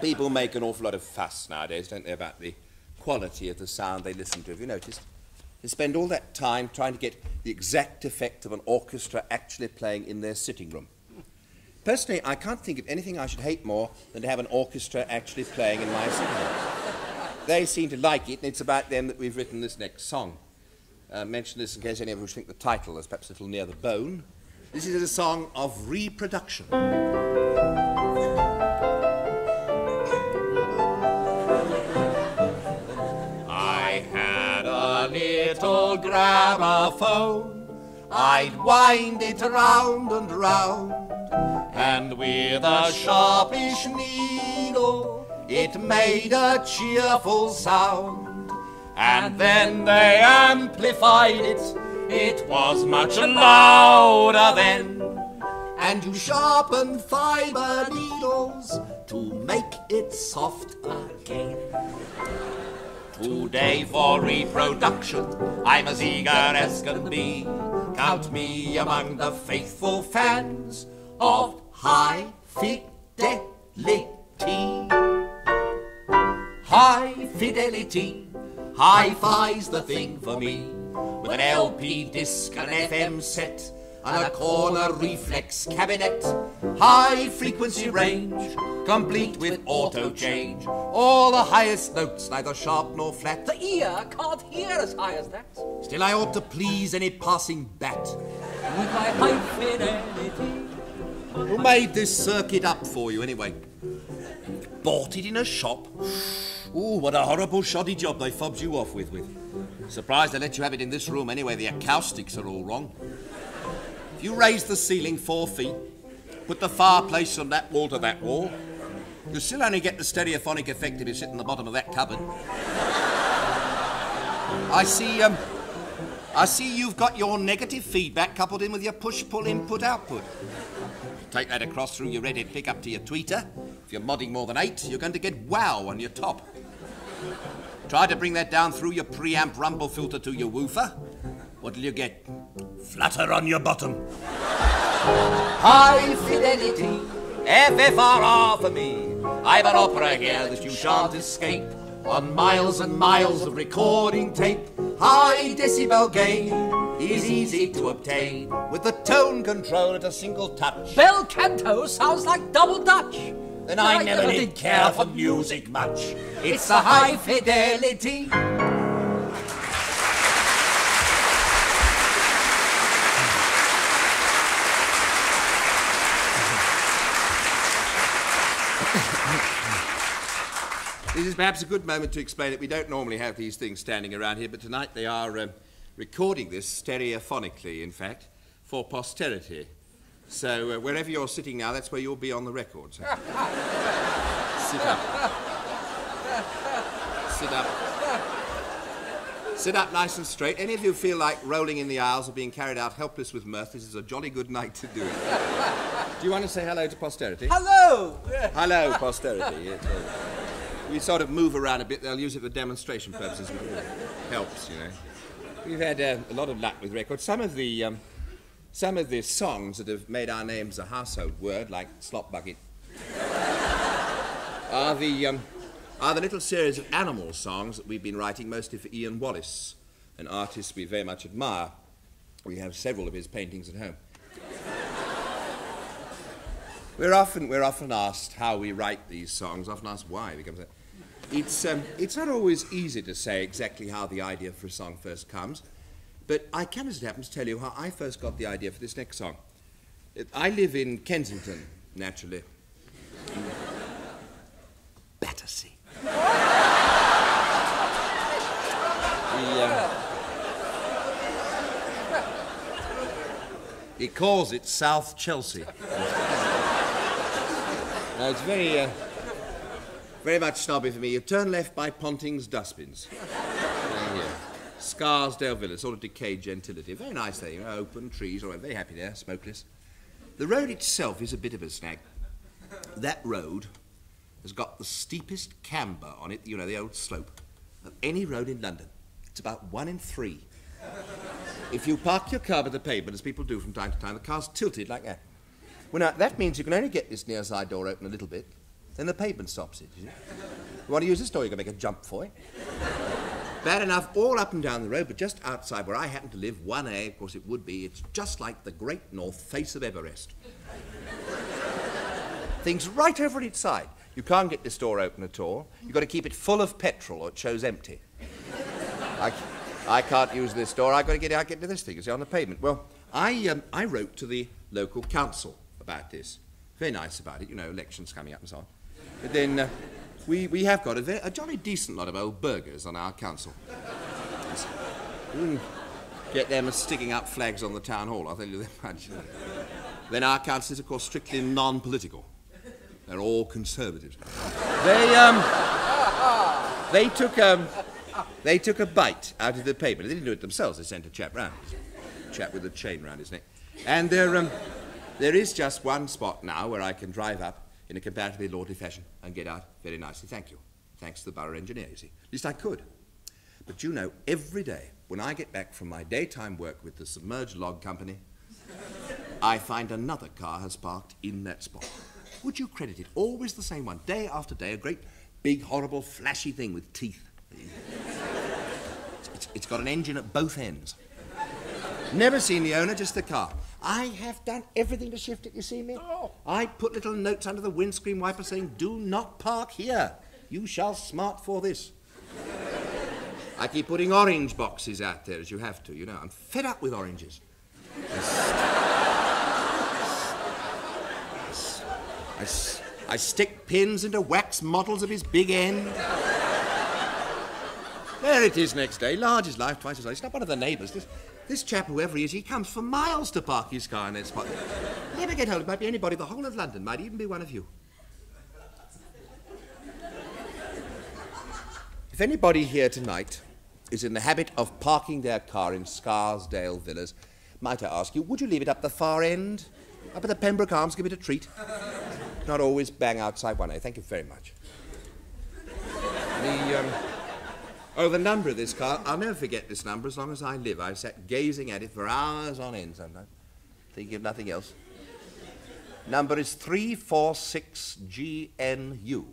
People make an awful lot of fuss nowadays, don't they, about the quality of the sound they listen to. Have you noticed? They spend all that time trying to get the exact effect of an orchestra actually playing in their sitting room. Personally, I can't think of anything I should hate more than to have an orchestra actually playing in my sitting room. They seem to like it, and it's about them that we've written this next song. Uh, mention this in case any of you think the title is perhaps a little near the bone. This is a song of reproduction. Gramophone. I'd wind it round and round, and with a sharpish needle, it made a cheerful sound. And then they amplified it, it was much louder then. And you sharpen fiber needles to make it soft again. Today for reproduction, I'm as eager as can be. Count me among the faithful fans of high fidelity. High fidelity, hi-fi's the thing for me. With an LP disc, an FM set, and a corner reflex cabinet. High frequency range, complete with auto change. All the highest notes, neither sharp nor flat. The ear can't hear as high as that. Still, I ought to please any passing bat. With my high fidelity. Who made this circuit up for you, anyway? Bought it in a shop? Ooh, what a horrible shoddy job they fobbed you off with. with. Surprised they let you have it in this room anyway. The acoustics are all wrong. If you raise the ceiling four feet, put the fireplace from that wall to that wall, you'll still only get the stereophonic effect if you sit in the bottom of that cupboard. I see, um, I see you've got your negative feedback coupled in with your push-pull input-output. Take that across through your Reddit pickup to your tweeter. If you're modding more than eight, you're going to get wow on your top. Try to bring that down through your preamp rumble filter to your woofer. What'll you get? Flutter on your bottom. High fidelity. FFRR for me. I've an opera here that you shan't escape. On miles and miles of recording tape, high decibel gain is easy to obtain with the tone control at a single touch. Bel canto sounds like double Dutch. Then I never did care for music much. It's the high fidelity. Is perhaps a good moment to explain that we don't normally have these things standing around here, but tonight they are um, recording this stereophonically, in fact, for posterity. So uh, wherever you're sitting now, that's where you'll be on the record. So. Sit up. Sit up. Sit up nice and straight. Any of you feel like rolling in the aisles or being carried out helpless with mirth, this is a jolly good night to do it. do you want to say hello to posterity? Hello! Hello, posterity. It, we sort of move around a bit. They'll use it for demonstration purposes. It helps, you know. We've had uh, a lot of luck with records. Some of the um, some of the songs that have made our names a household word, like slop bucket, are the um, are the little series of animal songs that we've been writing, mostly for Ian Wallace, an artist we very much admire. We have several of his paintings at home. We're often, we're often asked how we write these songs, often asked why. It's, um, it's not always easy to say exactly how the idea for a song first comes, but I can, as it happens, tell you how I first got the idea for this next song. I live in Kensington, naturally. Battersea. um, he calls it South Chelsea. No, it's very, uh, very much snobby for me. You turn left by Ponting's Dustbins. Down here. Scarsdale Villa, sort of decayed gentility. Very nice there, you know, open trees, all right, very happy there, smokeless. The road itself is a bit of a snag. That road has got the steepest camber on it, you know, the old slope, of any road in London. It's about one in three. If you park your car by the pavement, as people do from time to time, the car's tilted like that. Well, now, that means you can only get this near side door open a little bit Then the pavement stops it. You, you want to use this door, you've got to make a jump for it. Bad enough all up and down the road, but just outside where I happen to live, 1A, of course it would be, it's just like the great north face of Everest. Things right over its side. You can't get this door open at all. You've got to keep it full of petrol or it shows empty. I, I can't use this door. I've got to get out, get to this thing, see, on the pavement. Well, I, um, I wrote to the local council about this. Very nice about it, you know, elections coming up and so on. But then uh, we, we have got a, very, a jolly decent lot of old burghers on our council. Mm, get them sticking up flags on the town hall, I'll tell you that much. Then our council is, of course, strictly non-political. They're all conservatives. They, um, they took, um, they took a bite out of the paper. They didn't do it themselves. They sent a chap round. A chap with a chain round his neck. And there, um, there is just one spot now where I can drive up in a comparatively lordly fashion and get out very nicely. Thank you. Thanks to the borough engineer, you see. At least I could. But you know, every day when I get back from my daytime work with the Submerged Log Company, I find another car has parked in that spot. Would you credit it? Always the same one, day after day, a great, big, horrible, flashy thing with teeth. It's, it's got an engine at both ends. Never seen the owner, just the car. I have done everything to shift it, you see me? Oh. I put little notes under the windscreen wiper saying, do not park here. You shall smart for this. I keep putting orange boxes out there as you have to, you know. I'm fed up with oranges. I I stick pins into wax models of his big end. There it is next day, large as life, twice as large. It's not one of the neighbours. This, this chap, whoever he is, he comes for miles to park his car in that spot. Never get hold. It might be anybody. The whole of London might even be one of you. If anybody here tonight is in the habit of parking their car in Scarsdale Villas, might I ask you, would you leave it up the far end? Up at the Pembroke Arms, give it a treat. Not always bang outside one A. Thank you very much. The, um, oh, the number of this car, I'll never forget this number as long as I live. I've sat gazing at it for hours on end sometimes, thinking of nothing else. Number is 346GNU.